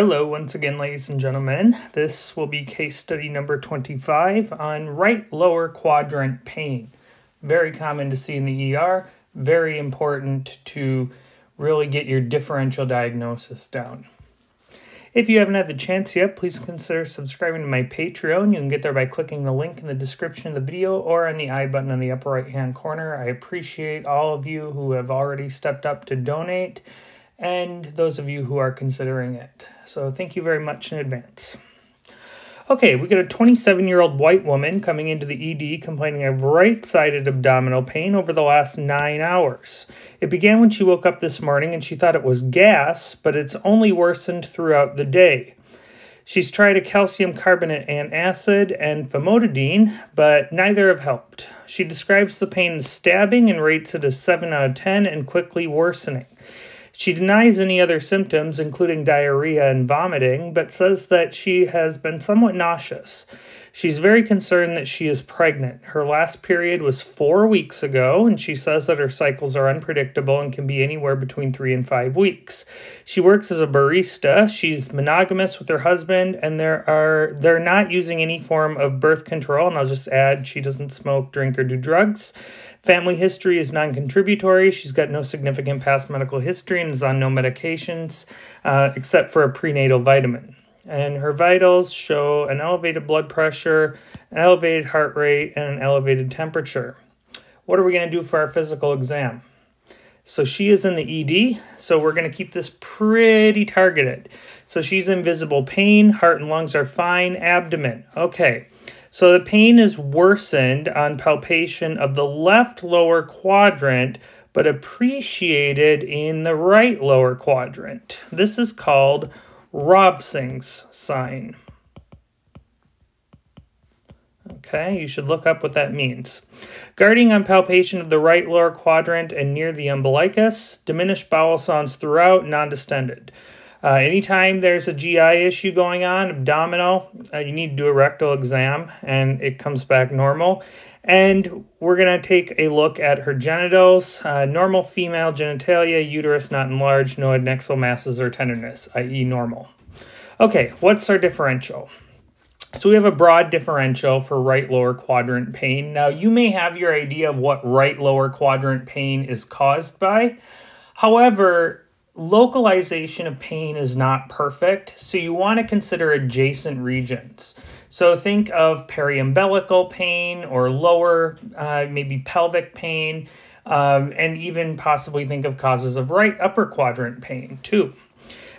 Hello, once again, ladies and gentlemen. This will be case study number 25 on right lower quadrant pain. Very common to see in the ER, very important to really get your differential diagnosis down. If you haven't had the chance yet, please consider subscribing to my Patreon. You can get there by clicking the link in the description of the video or on the I button in the upper right hand corner. I appreciate all of you who have already stepped up to donate and those of you who are considering it. So thank you very much in advance. Okay, we got a 27 year old white woman coming into the ED complaining of right sided abdominal pain over the last nine hours. It began when she woke up this morning and she thought it was gas, but it's only worsened throughout the day. She's tried a calcium carbonate antacid and famotidine, but neither have helped. She describes the pain as stabbing and rates it as 7 out of 10 and quickly worsening. She denies any other symptoms, including diarrhea and vomiting, but says that she has been somewhat nauseous. She's very concerned that she is pregnant. Her last period was four weeks ago, and she says that her cycles are unpredictable and can be anywhere between three and five weeks. She works as a barista. She's monogamous with her husband, and there are they're not using any form of birth control. And I'll just add, she doesn't smoke, drink, or do drugs. Family history is non contributory. She's got no significant past medical history and is on no medications uh, except for a prenatal vitamin. And her vitals show an elevated blood pressure, an elevated heart rate, and an elevated temperature. What are we going to do for our physical exam? So she is in the ED, so we're going to keep this pretty targeted. So she's in visible pain, heart and lungs are fine, abdomen. Okay, so the pain is worsened on palpation of the left lower quadrant, but appreciated in the right lower quadrant. This is called Rovsing's sign. Okay, you should look up what that means. Guarding on palpation of the right lower quadrant and near the umbilicus, diminished bowel sounds throughout, non-distended. Uh, anytime there's a GI issue going on, abdominal, uh, you need to do a rectal exam and it comes back normal. And we're going to take a look at her genitals. Uh, normal female genitalia, uterus not enlarged, no adnexal masses or tenderness, i.e., normal. Okay, what's our differential? So we have a broad differential for right lower quadrant pain. Now, you may have your idea of what right lower quadrant pain is caused by. However, localization of pain is not perfect, so you want to consider adjacent regions. So think of periumbilical pain or lower, uh, maybe pelvic pain, um, and even possibly think of causes of right upper quadrant pain too.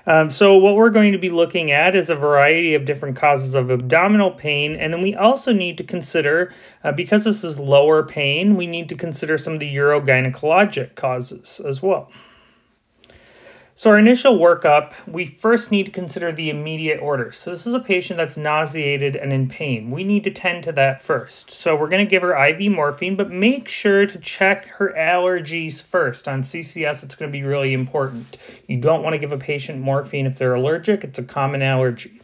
Um, so what we're going to be looking at is a variety of different causes of abdominal pain, and then we also need to consider, uh, because this is lower pain, we need to consider some of the urogynecologic causes as well. So our initial workup, we first need to consider the immediate order. So this is a patient that's nauseated and in pain. We need to tend to that first. So we're going to give her IV morphine, but make sure to check her allergies first. On CCS, it's going to be really important. You don't want to give a patient morphine if they're allergic. It's a common allergy.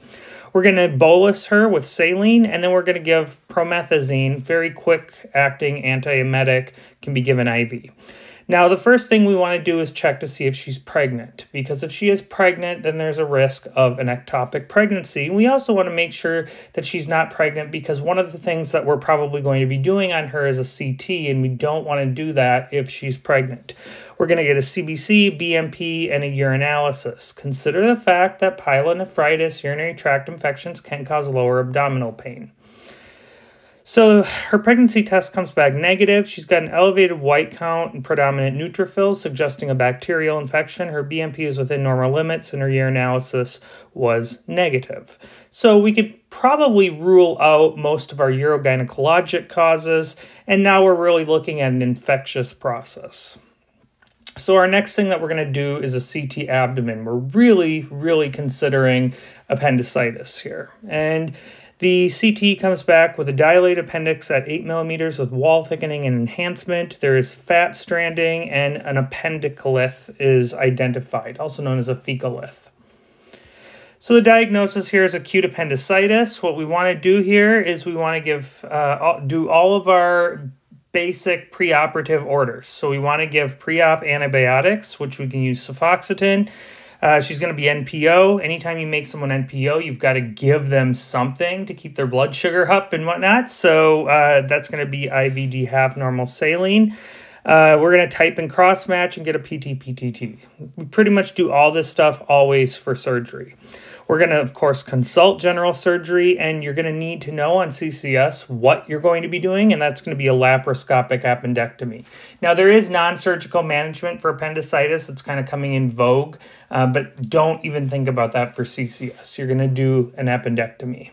We're going to bolus her with saline, and then we're going to give promethazine, very quick acting antiemetic, can be given IV. Now, the first thing we want to do is check to see if she's pregnant, because if she is pregnant, then there's a risk of an ectopic pregnancy. We also want to make sure that she's not pregnant because one of the things that we're probably going to be doing on her is a CT, and we don't want to do that if she's pregnant. We're going to get a CBC, BMP, and a urinalysis. Consider the fact that pyelonephritis, urinary tract infections can cause lower abdominal pain. So her pregnancy test comes back negative. She's got an elevated white count and predominant neutrophils, suggesting a bacterial infection. Her BMP is within normal limits, and her urinalysis was negative. So we could probably rule out most of our urogynecologic causes, and now we're really looking at an infectious process. So our next thing that we're going to do is a CT abdomen. We're really, really considering appendicitis here. And the CT comes back with a dilated appendix at 8 millimeters with wall thickening and enhancement. There is fat stranding, and an appendicolith is identified, also known as a fecalith. So the diagnosis here is acute appendicitis. What we want to do here is we want to give uh, do all of our basic preoperative orders. So we want to give pre-op antibiotics, which we can use cefoxitin. Uh, she's going to be NPO. Anytime you make someone NPO, you've got to give them something to keep their blood sugar up and whatnot. So uh, that's going to be IVD half normal saline. Uh, we're going to type in cross match and get a PT PTT. We pretty much do all this stuff always for surgery. We're going to, of course, consult general surgery, and you're going to need to know on CCS what you're going to be doing, and that's going to be a laparoscopic appendectomy. Now, there is non surgical management for appendicitis that's kind of coming in vogue, uh, but don't even think about that for CCS. You're going to do an appendectomy.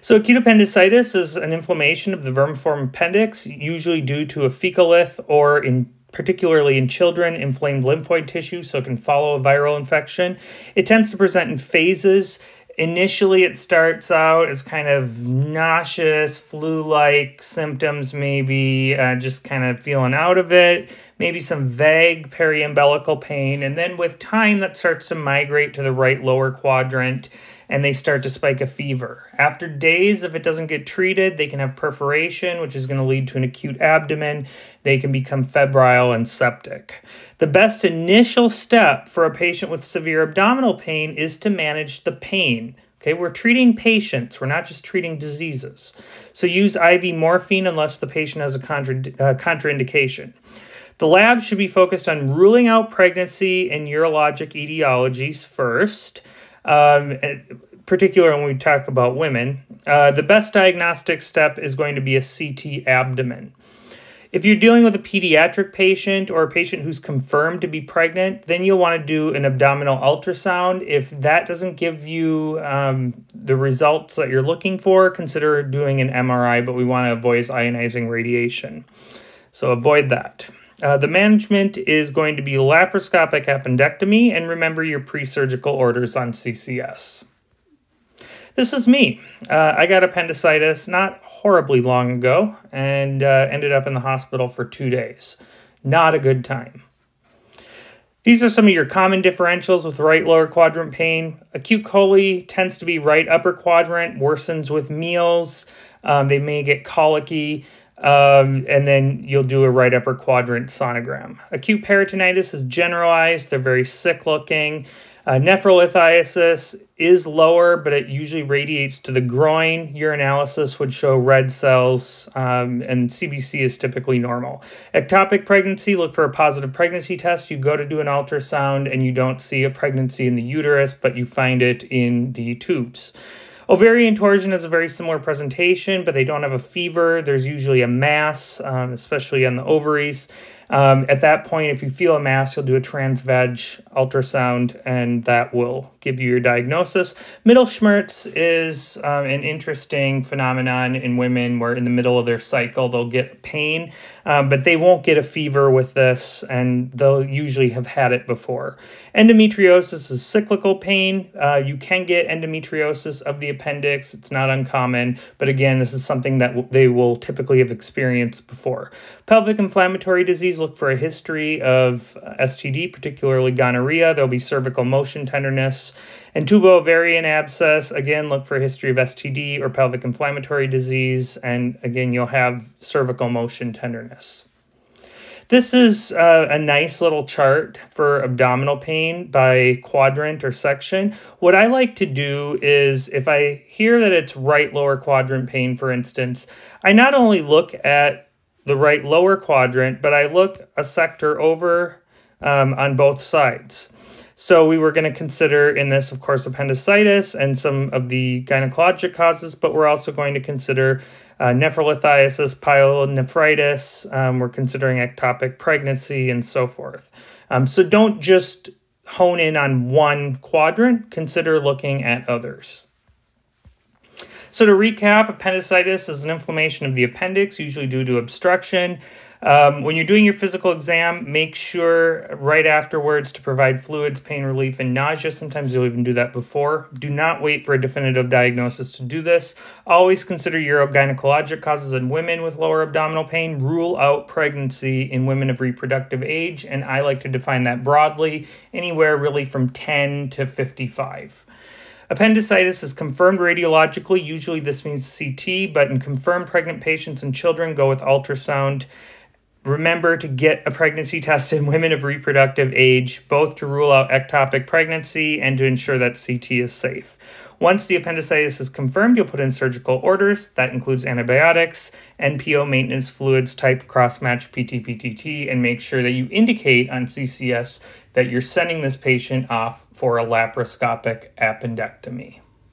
So acute appendicitis is an inflammation of the vermiform appendix, usually due to a fecalith or in particularly in children, inflamed lymphoid tissue, so it can follow a viral infection. It tends to present in phases. Initially, it starts out as kind of nauseous, flu like symptoms, maybe uh, just kind of feeling out of it, maybe some vague periumbilical pain. And then with time, that starts to migrate to the right lower quadrant and they start to spike a fever. After days, if it doesn't get treated, they can have perforation, which is going to lead to an acute abdomen. They can become febrile and septic. The best initial step for a patient with severe abdominal pain is to manage the pain. Okay, we're treating patients, we're not just treating diseases. So use IV morphine unless the patient has a contra uh, contraindication. The lab should be focused on ruling out pregnancy and urologic etiologies first um, particularly when we talk about women, uh, the best diagnostic step is going to be a CT abdomen. If you're dealing with a pediatric patient or a patient who's confirmed to be pregnant, then you'll want to do an abdominal ultrasound. If that doesn't give you um, the results that you're looking for, consider doing an MRI, but we want to avoid ionizing radiation. So avoid that. Uh, the management is going to be laparoscopic appendectomy, and remember your pre surgical orders on CCS. This is me. Uh, I got appendicitis not horribly long ago and uh, ended up in the hospital for two days. Not a good time. These are some of your common differentials with right lower quadrant pain. Acute chole tends to be right upper quadrant, worsens with meals. Um, they may get colicky. Um, and then you'll do a right upper quadrant sonogram. Acute peritonitis is generalized, they're very sick looking. Uh, nephrolithiasis is lower, but it usually radiates to the groin. Urinalysis would show red cells, um, and CBC is typically normal. Ectopic pregnancy, look for a positive pregnancy test. You go to do an ultrasound and you don't see a pregnancy in the uterus, but you find it in the tubes. Ovarian torsion is a very similar presentation, but they don't have a fever. There's usually a mass, um, especially on the ovaries. Um, at that point, if you feel a mass, you'll do a transvag ultrasound, and that will give you your diagnosis. Mittelschmerz is um, an interesting phenomenon in women where in the middle of their cycle they'll get pain, um, but they won't get a fever with this, and they'll usually have had it before. Endometriosis is cyclical pain. Uh, you can get endometriosis of the appendix. It's not uncommon, but again, this is something that they will typically have experienced before. Pelvic inflammatory disease, look for a history of STD, particularly gonorrhea. There'll be cervical motion tenderness and tubo-ovarian abscess, again, look for a history of STD or pelvic inflammatory disease, and again, you'll have cervical motion tenderness. This is uh, a nice little chart for abdominal pain by quadrant or section. What I like to do is if I hear that it's right lower quadrant pain, for instance, I not only look at the right lower quadrant, but I look a sector over um, on both sides. So we were going to consider in this, of course, appendicitis and some of the gynecologic causes, but we're also going to consider uh, nephrolithiasis, pyelonephritis. Um, we're considering ectopic pregnancy and so forth. Um, so don't just hone in on one quadrant, consider looking at others. So to recap, appendicitis is an inflammation of the appendix, usually due to obstruction. Um, when you're doing your physical exam, make sure right afterwards to provide fluids, pain relief, and nausea. Sometimes you'll even do that before. Do not wait for a definitive diagnosis to do this. Always consider urogynecologic causes in women with lower abdominal pain. Rule out pregnancy in women of reproductive age, and I like to define that broadly, anywhere really from 10 to 55. Appendicitis is confirmed radiologically. Usually this means CT, but in confirmed pregnant patients and children, go with ultrasound. Remember to get a pregnancy test in women of reproductive age, both to rule out ectopic pregnancy and to ensure that CT is safe. Once the appendicitis is confirmed, you'll put in surgical orders. That includes antibiotics, NPO maintenance fluids type cross-match PT-PTT, and make sure that you indicate on CCS that you're sending this patient off for a laparoscopic appendectomy.